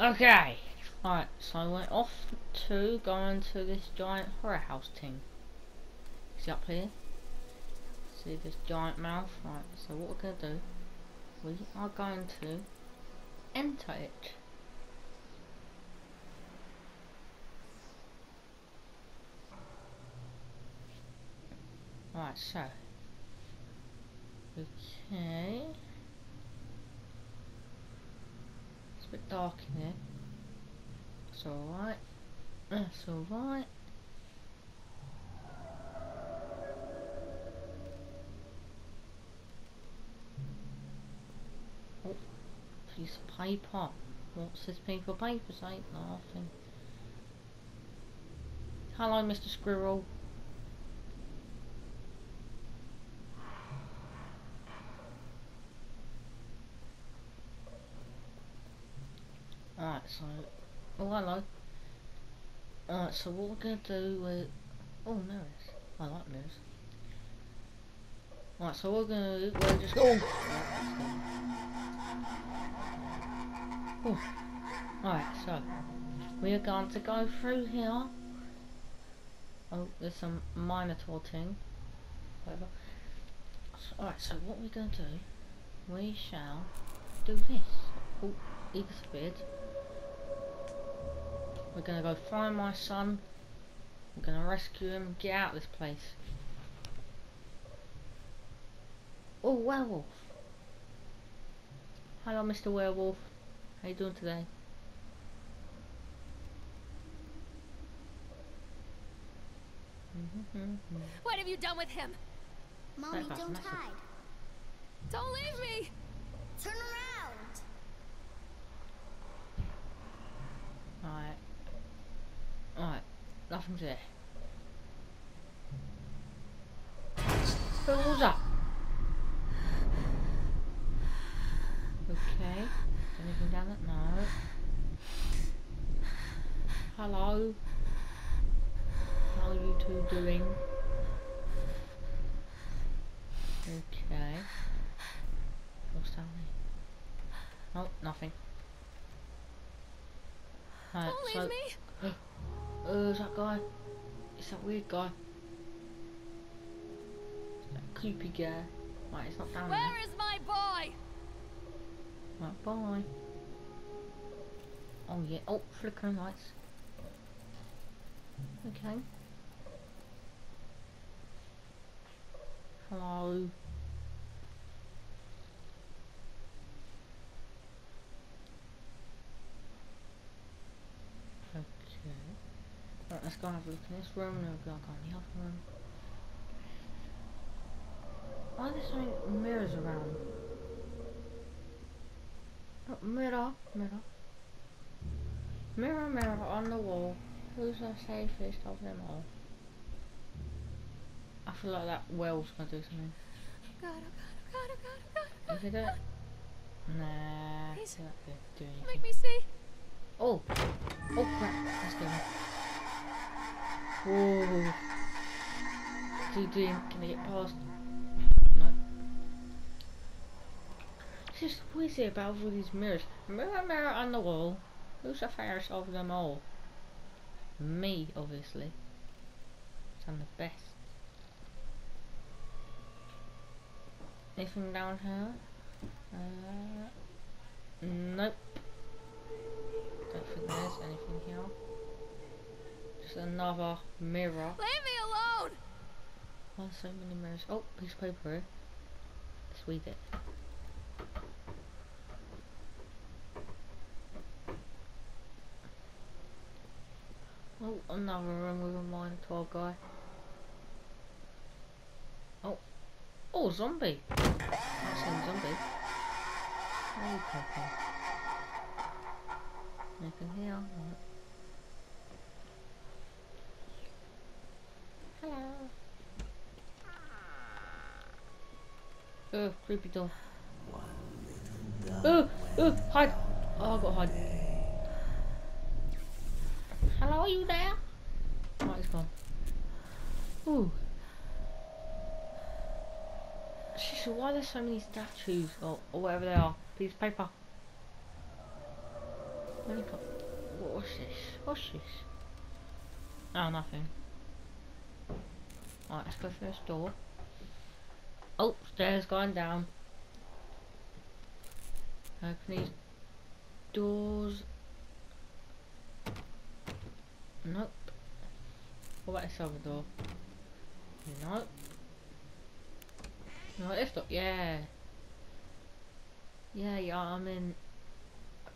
Okay. Alright, so we're off to go into this giant horror house thing. See up here? See this giant mouth? Right, so what we're gonna do, we are going to enter it. Right, so. Okay. It's a bit dark in here. It's alright. That's alright. Oh, piece of paper. What's this piece of paper say? Nothing. Hello, Mr. Squirrel. Alright, so... Oh, hello. Alright, so what we're going to do with... Oh, mirrors. I like mirrors. Alright, so we're going to. We're just... Oh! oh. Alright, so... We are going to go through here. Oh, there's some Minotaur thing. Whatever. So, Alright, so what we're going to do... We shall do this. Oh, he disappeared. We're gonna go find my son. We're gonna rescue him, get out of this place. Oh, werewolf. Hello, Mr. Werewolf. How you doing today? Mm-hmm, mm-hmm. What have you done with him? Mommy, don't hide. Don't leave me! Turn around. Alright. Alright. Who was? Okay. Anything down there? No. Hello. How are you two doing? Okay. What's down there? Oh, nothing. Right, Don't so leave me! Uh, is that guy? It's that weird guy. It's that creepy guy. Right, it's not down Where is my boy? My Right, bye. Oh yeah. Oh, flickering lights. Okay. Hello. Okay. Right, let's go have a look in this room, then we'll go in the other room. Why are there so many mirrors around? Oh, mirror, mirror. Mirror, mirror on the wall. Who's the safest of them all? I feel like that well's gonna do something. God, oh God, oh God, oh God, oh God, Is it it? Nah, Please. it's not gonna do anything. Make me see. Oh! Oh crap, that's good. Too deep, can I get past? No. It's just it about all these mirrors? Mirror, mirror on the wall. Who's the fairest of them all? Me, obviously. I'm the best. Anything down here? Uh, nope. Don't think there's anything here. Just another mirror. Leave me alone! Oh, so many mirrors. Oh, piece of paper. Let's read it. Oh, another room with a Minotaur guy. Oh. Oh, zombie! I've seen zombie. Oh, Pepper. Anything here? Hello. Oh, creepy door. Oh, oh, hide. Oh, I got hide. Hello, are you there? Oh, he's gone. Ooh. Sheesh, why are there so many statues or, or whatever they are? Piece of paper. What? What's this? What's this? Oh, nothing. Alright, let's go through this door. Oh, stairs going down. Open these doors. Nope. What about this other door? Nope. No, this door. Yeah. Yeah, yeah, I'm in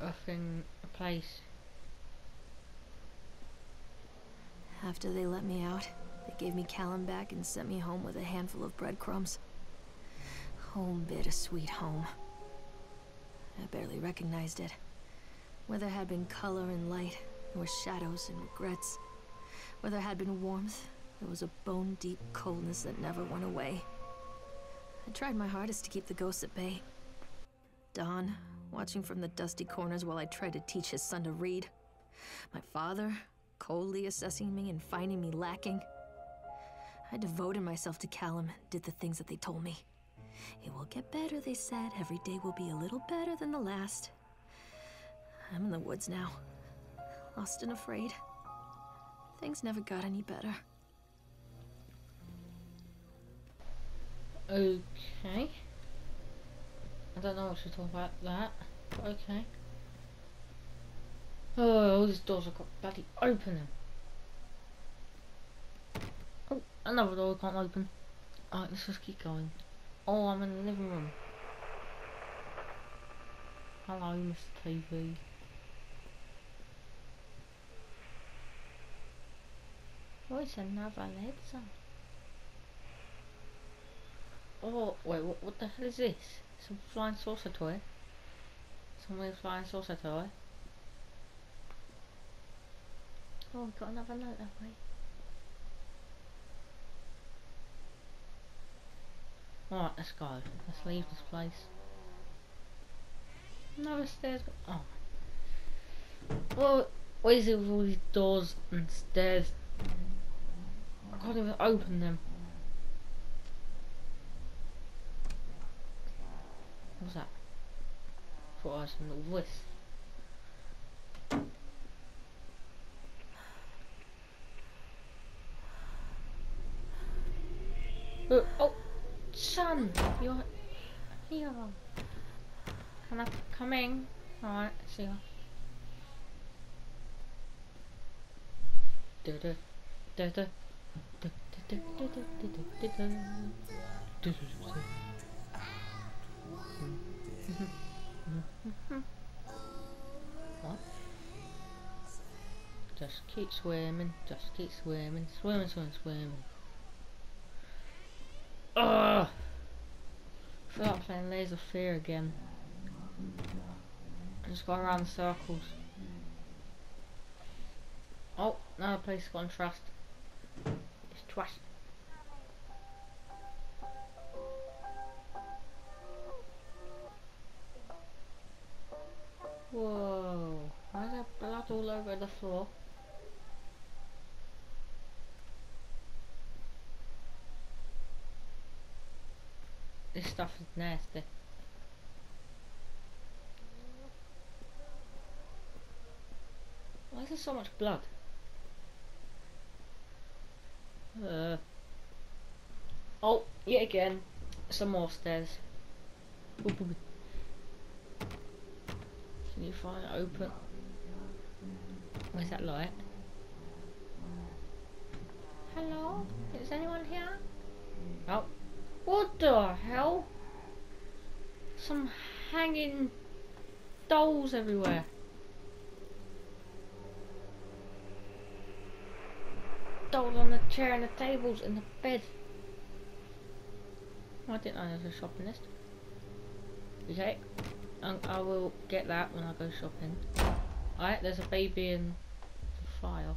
a thing, a place. After they let me out, they gave me Callum back and sent me home with a handful of breadcrumbs. Home, bittersweet home. I barely recognized it. Where there had been color and light, there were shadows and regrets. Where there had been warmth, there was a bone-deep coldness that never went away. I tried my hardest to keep the ghosts at bay. Don, watching from the dusty corners while I tried to teach his son to read. My father, coldly assessing me and finding me lacking. I devoted myself to Callum and did the things that they told me. It will get better, they said. Every day will be a little better than the last. I'm in the woods now, lost and afraid. Things never got any better. Okay. I don't know what to talk about that. Okay. Oh, all these doors have got bloody opening. Oh, another door can't open. Alright, let's just keep going. Oh, I'm in the living room. Hello, Mr. TV. Oh, it's another Alexa. Oh, wait, what, what the hell is this? Some flying saucer toy? Some weird flying saucer toy? Oh, we got another note that way. Alright, let's go. Let's leave this place. Another stairs. Oh. Well, what is it with all these doors and stairs? I can't even open them. What's that? Thought I was some little voice. Uh, oh, you're here. Can oh, I come in? Alright, see ya. Da da da da da da da da da da da? Just keep swimming, just keep swimming, swimming, swimming, swimming. Ugh! Feel like playing Layers of Fear again. I just go around in circles. Oh, now another place gone trust. It's trust. Whoa, why is there blood all over the floor? This stuff is nasty. Why is there so much blood? Uh. Oh, yet again, some more stairs. Can you find it open? Where's that light? Hello? Is anyone here? Oh. What the hell? Some hanging dolls everywhere. Dolls on the chair and the tables and the bed. I didn't know there was a shopping list. Okay. Um, I will get that when I go shopping. Alright, there's a baby in the file.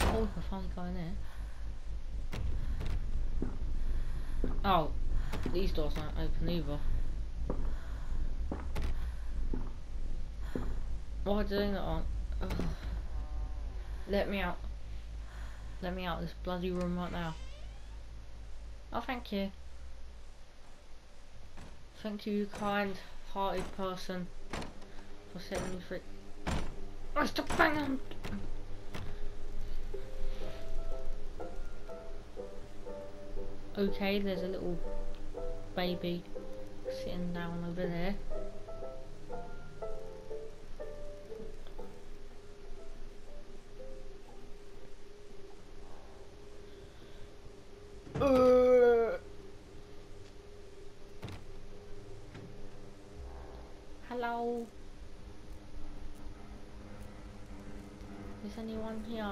Oh, I finally go in there. Oh, these doors aren't open either. Why do they not on? Let me out. Let me out of this bloody room right now. Oh, thank you. Thank you, kind hearted person for setting me free. Oh, stop banging! Okay, there's a little baby sitting down over there. Hello. Is anyone here?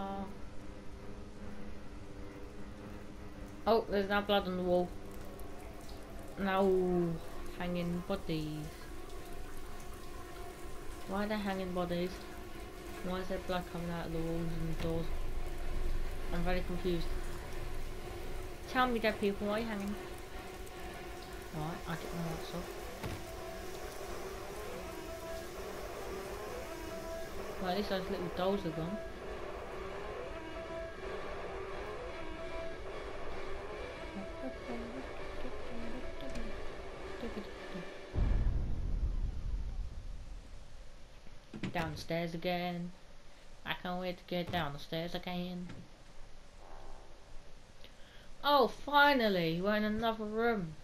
Oh, there's now blood on the wall. No, hanging bodies. Why are there hanging bodies? Why is there blood coming out of the walls and the doors? I'm very confused. Tell me dead people, why are you hanging? Alright, I get my lights off. Well, at least those little dolls are gone. Downstairs again. I can't wait to get down the stairs again. Oh, finally! We're in another room.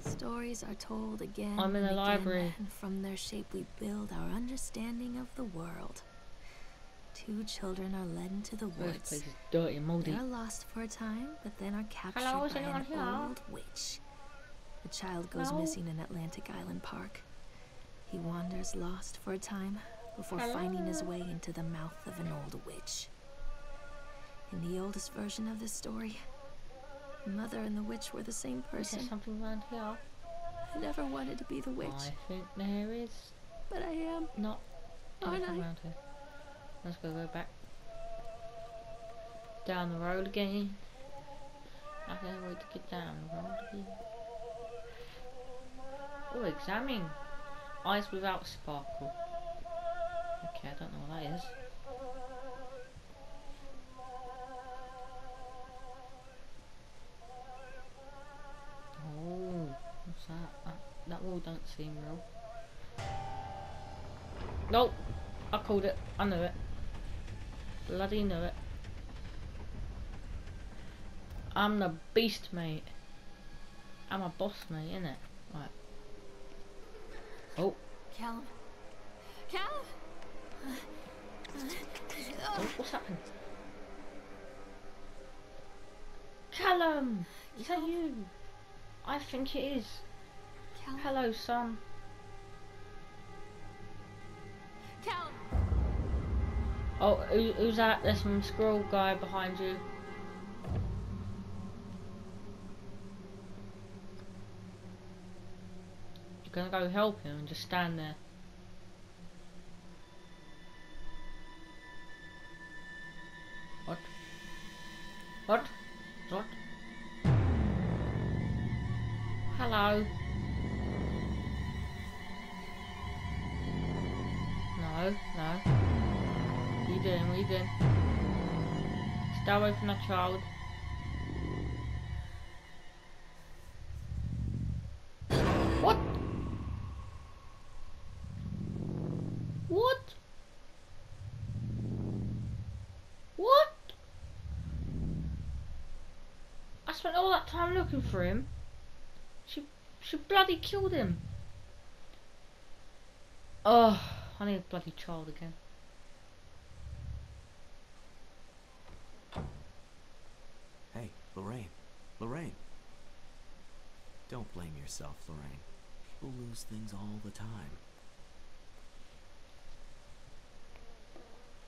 Stories are told again. I'm in the library. And from their shape, we build our understanding of the world. Two children are led into the This woods. place is dirty and mouldy. They're lost for a time, but then are captured Hello, by an here? old witch. The child goes Hello? missing in Atlantic Island Park. He wanders lost for a time before finding his way into the mouth of an old witch. In the oldest version of this story, the mother and the witch were the same Is person. something around here? I never wanted to be the witch, I think there is but I am. not Aren't I? around here. Let's go go back. Down the road again. I can't wait to get down the road again. Oh, examine. Eyes without sparkle. Okay, I don't know what that is. Oh, what's that? Uh, that wall don't seem real. Nope. I called it. I knew it. Bloody knew it. I'm the beast, mate. I'm a boss, mate, innit? Right. Oh, Callum. Callum! oh, what's happened? Callum! Is that you? I think it is. Callum. Hello, son. Callum! Oh, who, who's that? There's some squirrel guy behind you. Gonna go help him and just stand there. What? What? What? Hello? No, no. What you doing? What you doing? Stay away from that child. What? What? What? I spent all that time looking for him. She, she bloody killed him. Oh, I need a bloody child again. Hey, Lorraine. Lorraine. Don't blame yourself, Lorraine. People lose things all the time.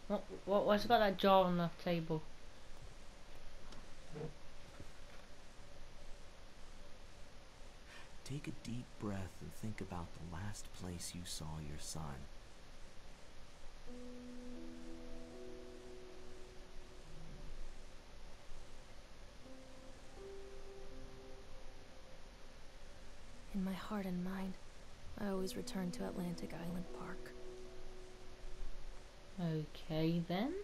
What? What? Why's got that jar on the table? Take a deep breath and think about the last place you saw your son. In my heart and mind, I always return to Atlantic Island Park. Okay then.